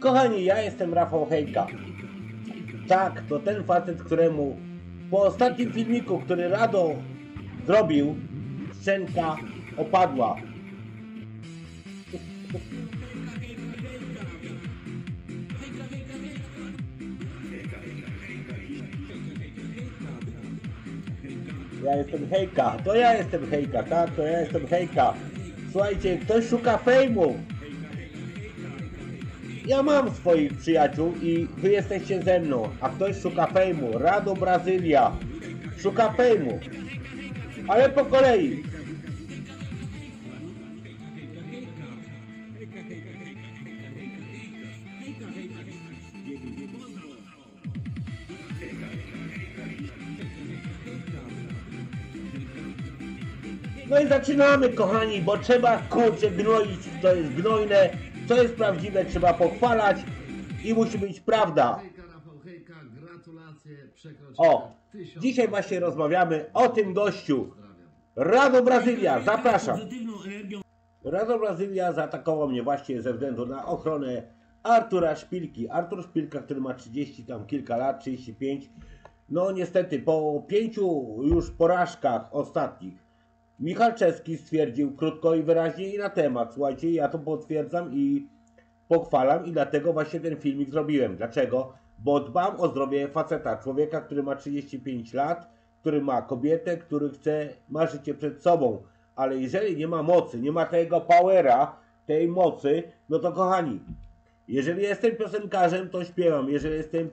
Kochani, ja jestem Rafał Hejka. Tak, to ten facet, któremu po ostatnim filmiku, który Rado zrobił, szczęka opadła. Ja jestem Hejka, to ja jestem Hejka, tak, to ja jestem Hejka. Słuchajcie, ktoś szuka fejmu. Ja mam swoich przyjaciół i wy jesteście ze mną, a ktoś szuka fejmu. Rado Brazylia szuka fejmu. Ale po kolei. No i zaczynamy kochani, bo trzeba kurczę gnoić, to jest gnojne, co jest prawdziwe, trzeba pochwalać i musi być prawda. Hejka, Rafał Hejka, gratulacje, przekroczenia O, dzisiaj właśnie rozmawiamy o tym gościu. Rado Brazylia, zapraszam. Rado Brazylia zaatakował mnie właśnie ze względu na ochronę Artura Szpilki. Artur Szpilka, który ma 30 tam kilka lat, 35. No niestety po pięciu już porażkach ostatnich Michalczewski stwierdził krótko i wyraźnie i na temat. Słuchajcie, ja to potwierdzam i pochwalam i dlatego właśnie ten filmik zrobiłem. Dlaczego? Bo dbam o zdrowie faceta, człowieka, który ma 35 lat, który ma kobietę, który chce, ma życie przed sobą. Ale jeżeli nie ma mocy, nie ma tego powera, tej mocy, no to kochani, jeżeli jestem piosenkarzem, to śpiewam. Jeżeli jestem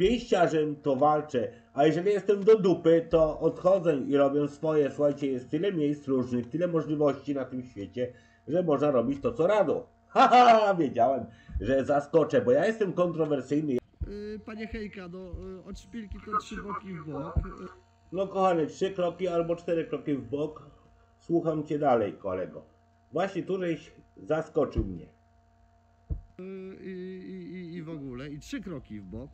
pięściarzem, to walczę. A jeżeli jestem do dupy, to odchodzę i robię swoje. Słuchajcie, jest tyle miejsc różnych, tyle możliwości na tym świecie, że można robić to, co rado. Haha, wiedziałem, że zaskoczę, bo ja jestem kontrowersyjny. Y, Panie Hejka, no y, od szpilki to trzy boki w bok. Y, No kochany, trzy kroki albo cztery kroki w bok. Słucham cię dalej, kolego. Właśnie tu żeś zaskoczył mnie. I, i, I w ogóle, i trzy kroki w bok.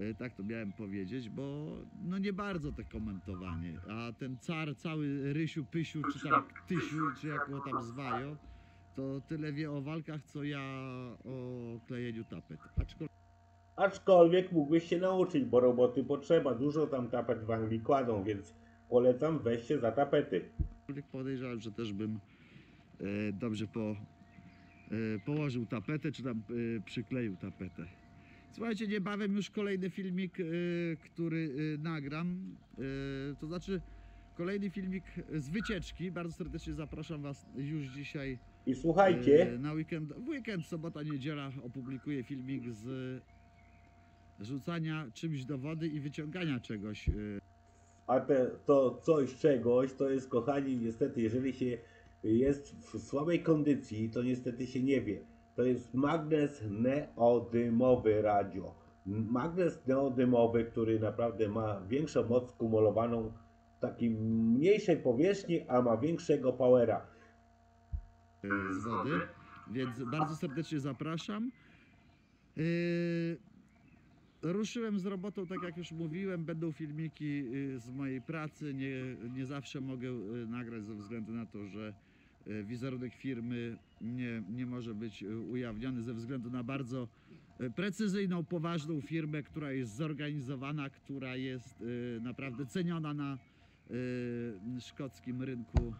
Y, Tak to miałem powiedzieć, bo no nie bardzo te komentowanie. A ten car, cały Rysiu, Pysiu, czy tam Tysiu, czy jak go tam zwają, to tyle wie o walkach, co ja o klejeniu tapet. Aczkolwiek Aczkolwiek mógłbyś się nauczyć, bo roboty potrzeba. Dużo tam tapet w Anglii kładą, więc polecam weź się za tapety. podejrzewam, że też bym e, dobrze po, e, położył tapetę, czy tam e, przykleił tapetę. Słuchajcie, niebawem już kolejny filmik, e, który e, nagram. E, to znaczy kolejny filmik z wycieczki. Bardzo serdecznie zapraszam Was już dzisiaj I słuchajcie, na weekend. W weekend, sobota, niedziela opublikuję filmik z rzucania czymś do wody i wyciągania czegoś. a te, to coś czegoś, to jest kochani, niestety, jeżeli się jest w słabej kondycji, to niestety się nie wie. To jest magnes neodymowy radio. Magnes neodymowy, który naprawdę ma większą moc kumulowaną w takiej mniejszej powierzchni, a ma większego powera. z wody, więc bardzo serdecznie zapraszam. Yy, ruszyłem z robotą, tak jak już mówiłem, będą filmiki yy, z mojej pracy. Nie, nie zawsze mogę yy, nagrać ze względu na to, że wizerunek firmy nie, nie może być yy, ujawniony ze względu na bardzo yy, precyzyjną, poważną firmę, która jest zorganizowana, która jest naprawdę ceniona na szkockim rynku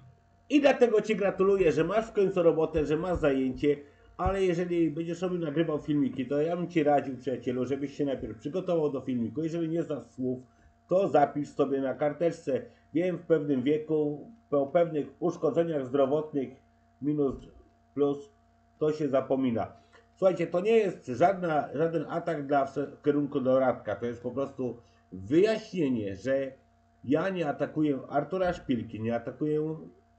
I dlatego Ci gratuluję, że masz w końcu robotę, że masz zajęcie, ale jeżeli będziesz robił, nagrywał filmiki, to ja bym Ci radził, przyjacielu, żebyś się najpierw przygotował do filmiku. Jeżeli nie znasz słów, to zapisz sobie na karteczce. Wiem, w pewnym wieku, po pewnych uszkodzeniach zdrowotnych, minus, plus, to się zapomina. Słuchajcie, to nie jest żadna, żaden atak dla, w kierunku do Radka. To jest po prostu wyjaśnienie, że ja nie atakuję Artura Szpilki, nie atakuję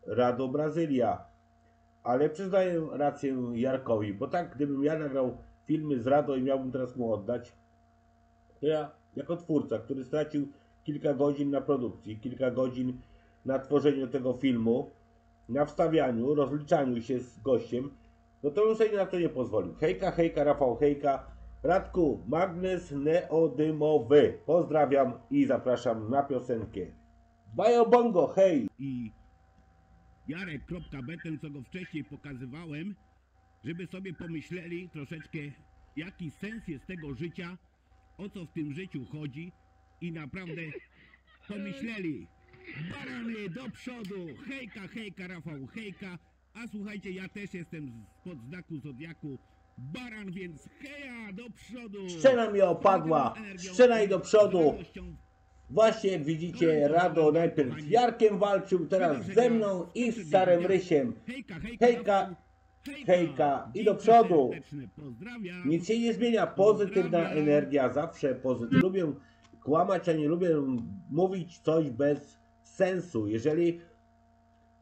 Rado Brazylia, ale przyznaję rację Jarkowi, bo tak gdybym ja nagrał filmy z Rado i miałbym teraz mu oddać, to ja jako twórca, który stracił kilka godzin na produkcji, kilka godzin na tworzeniu tego filmu, na wstawianiu, rozliczaniu się z gościem, no to bym sobie na to nie pozwolił. Hejka, hejka, Rafał, hejka. Radku, magnes neodymowy. Pozdrawiam i zapraszam na piosenkę. Bajo bongo, hej! i Jarek.beten, co go wcześniej pokazywałem, żeby sobie pomyśleli troszeczkę, jaki sens jest tego życia, o co w tym życiu chodzi i naprawdę pomyśleli. Barany do przodu, hejka, hejka, Rafał, hejka, a słuchajcie, ja też jestem spod znaku Zodiaku. Baran, więc heja, do przodu! Szczena mi opadła, szczena i do przodu. Właśnie jak widzicie, Rado najpierw z Jarkiem walczył, teraz ze mną i z Starym Rysiem. Hejka, hejka, i do przodu. Nic się nie zmienia, pozytywna energia, zawsze pozytywna. Lubię kłamać, a nie lubię mówić coś bez sensu. Jeżeli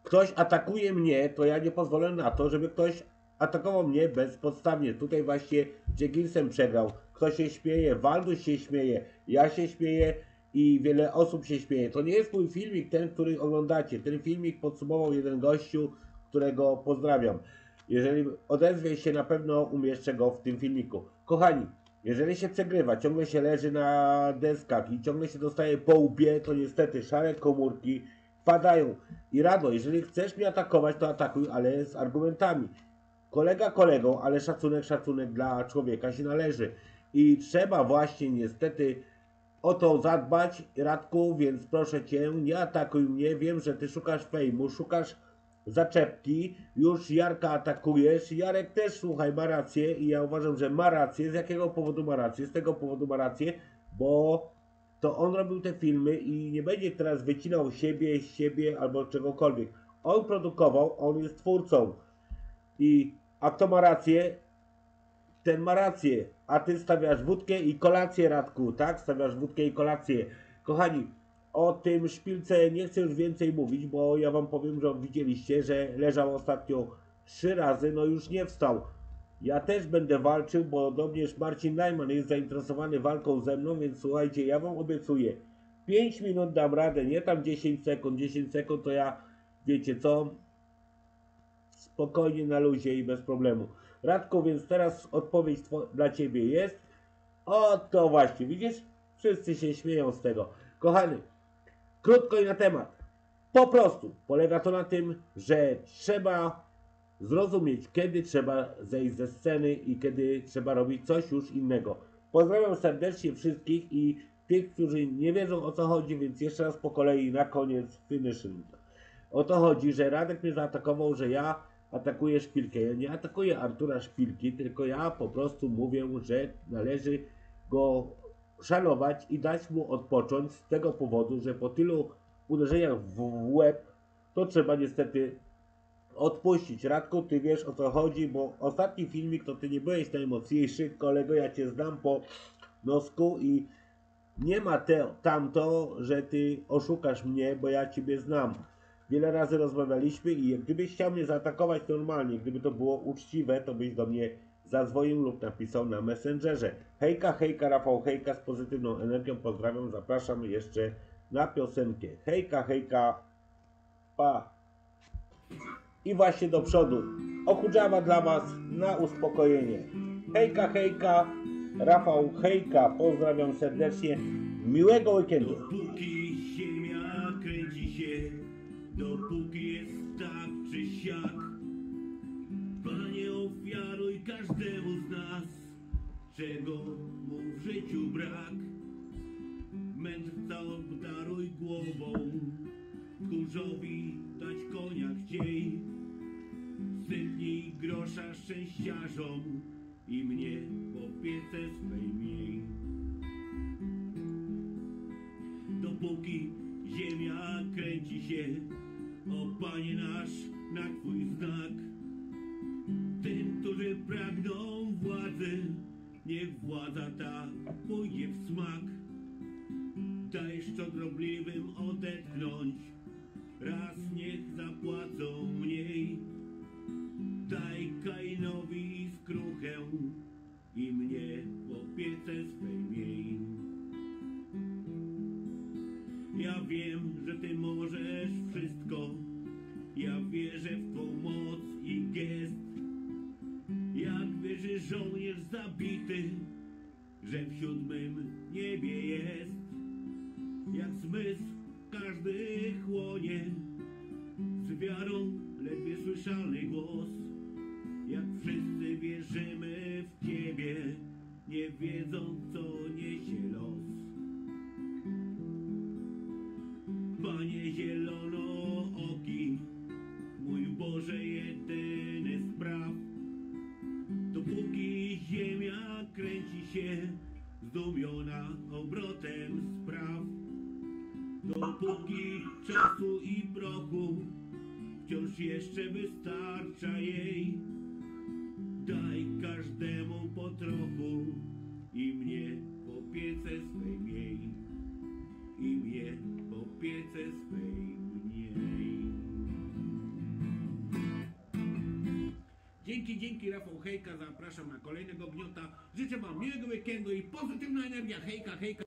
ktoś atakuje mnie, to ja nie pozwolę na to, żeby ktoś atakował mnie bezpodstawnie. Tutaj właśnie Jegilsem przegrał. Ktoś się śmieje, Waldus się śmieje, ja się śmieję i wiele osób się śmieje. To nie jest mój filmik, ten, który oglądacie. Ten filmik podsumował jeden gościu, którego pozdrawiam. Jeżeli odezwie się, na pewno umieszczę go w tym filmiku. Kochani, jeżeli się przegrywa, ciągle się leży na deskach i ciągle się dostaje po łbie, to niestety szare komórki wpadają. I rado, jeżeli chcesz mnie atakować, to atakuj, ale z argumentami. Kolega kolegą, ale szacunek, szacunek dla człowieka się należy. I trzeba właśnie niestety o to zadbać, Radku, więc proszę Cię, nie atakuj mnie. Wiem, że Ty szukasz fejmu, szukasz zaczepki, już Jarka atakujesz. Jarek też, słuchaj, ma rację i ja uważam, że ma rację. Z jakiego powodu ma rację? Z tego powodu ma rację, bo to on robił te filmy i nie będzie teraz wycinał siebie, siebie albo czegokolwiek. On produkował, on jest twórcą. I a kto ma rację? Ten ma rację. A ty stawiasz wódkę i kolację, Radku, tak? Stawiasz wódkę i kolację. Kochani, o tym szpilce nie chcę już więcej mówić, bo ja wam powiem, że widzieliście, że leżał ostatnio trzy razy, no już nie wstał. Ja też będę walczył, bo również Marcin Najman jest zainteresowany walką ze mną, więc słuchajcie, ja wam obiecuję. 5 minut dam radę, nie tam 10 sekund. 10 sekund to ja, wiecie co, spokojnie na luzie i bez problemu. Radku, więc teraz odpowiedź dla ciebie jest. O, to właśnie, widzisz? Wszyscy się śmieją z tego. Kochany, krótko i na temat. Po prostu polega to na tym, że trzeba zrozumieć, kiedy trzeba zejść ze sceny i kiedy trzeba robić coś już innego. Pozdrawiam serdecznie wszystkich i tych, którzy nie wiedzą o co chodzi, więc jeszcze raz po kolei na koniec finishing. O to chodzi, że Radek mnie zaatakował, że ja atakuję szpilkę. Ja nie atakuję Artura Szpilki, tylko ja po prostu mówię, że należy go szanować i dać mu odpocząć z tego powodu, że po tylu uderzeniach w łeb to trzeba niestety odpuścić. Radku, ty wiesz o co chodzi, bo ostatni filmik to ty nie byłeś najmocniejszy, kolego, ja cię znam po nosku i nie ma te, tamto, że ty oszukasz mnie, bo ja ciebie znam. Wiele razy rozmawialiśmy i gdybyś chciał mnie zaatakować normalnie, gdyby to było uczciwe, to byś do mnie zadzwonił lub napisał na Messengerze. Hejka, hejka, Rafał, hejka z pozytywną energią, pozdrawiam, zapraszam jeszcze na piosenkę. Hejka, hejka, pa. I właśnie do przodu. Okudżawa dla Was na uspokojenie. Hejka, hejka, Rafał, hejka, pozdrawiam serdecznie. Miłego weekendu. Dopóki ziemia kręci się, dopóki jest tak czy siak, każdemu z nas, czego mu w życiu brak. Mędrca obdaruj głową, kurzowi dać konia chciej, sypnij grosza szczęściarzom i mnie w opiece swej miej. dopóki ziemia kręci się. O Panie nasz, na Twój znak. Tym, którzy pragną władzy, niech władza ta pójdzie w smak. Daj szczodrobliwym odetchnąć, raz niech zapłacą mniej. Daj Kainowi skruchę i mnie w opiece swej miej. Ja wiem, że ty możesz wszystko. Że w siódmym niebie jest, jak zmysł każdy chłonie, z wiarą ledwie słyszalny głos, jak wszyscy wierzymy w Ciebie, nie wiedząc co niesie los. Panie zielono oki, mój Boże jedyny spraw. Dopóki ziemia kręci się, zdumiona obrotem spraw. Dopóki czasu i prochu wciąż jeszcze wystarcza jej, daj każdemu po trochu Dzięki Rafał Hejka, zapraszam na kolejnego gniota. Życzę Wam miłego weekendu i pozytywna energia. Hejka, hejka.